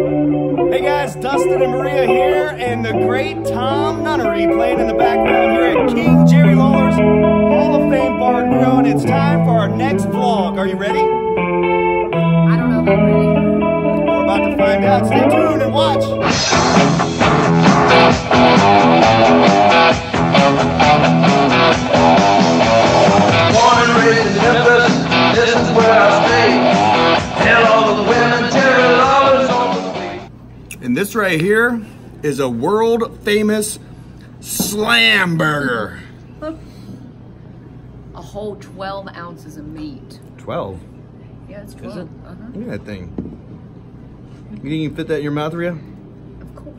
Hey guys, Dustin and Maria here, and the great Tom Nunnery playing in the background here at King Jerry Lawler's Hall of Fame Bar and Grill, and it's time for our next vlog. Are you ready? I don't know if I'm ready. We're about to find out. Stay tuned and watch. This right here is a world famous slam burger. A whole 12 ounces of meat. 12. Yeah, it's Is 12. it? Uh-huh. Look at that thing. You think you can fit that in your mouth, Rhea? Of course.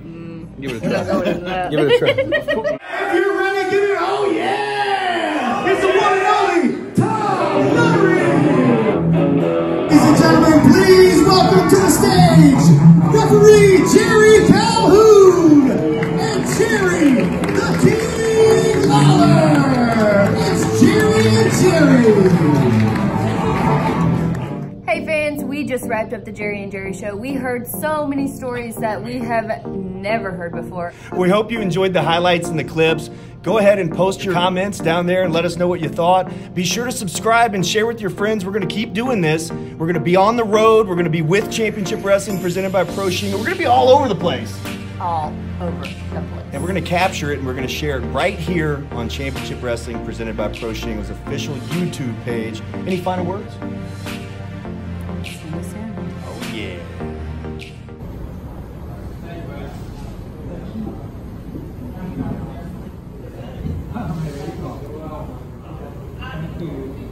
Give it a try. Go into that. Give it a try. If you're ready, give it, oh yeah! It's the one and only Tom Nunnery! Ladies and gentlemen, please welcome to the stage, referee Jerry Calhoun and Jerry the King Lawler! It's Jerry and Jerry! Hey fans, we just wrapped up the Jerry and Jerry show. We heard so many stories that we have never heard before. We hope you enjoyed the highlights and the clips. Go ahead and post your comments down there and let us know what you thought. Be sure to subscribe and share with your friends. We're going to keep doing this. We're going to be on the road. We're going to be with Championship Wrestling presented by Pro Shingle. We're going to be all over the place. All over the place. And we're going to capture it and we're going to share it right here on Championship Wrestling presented by Pro Shingle's official YouTube page. Any final words? to